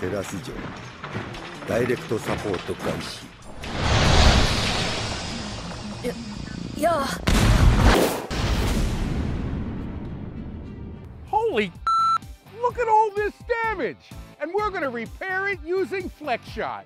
セラス城ダイレクトサポート開始やや Holy Look at all this damage! And we're gonna repair it using Flex Shot.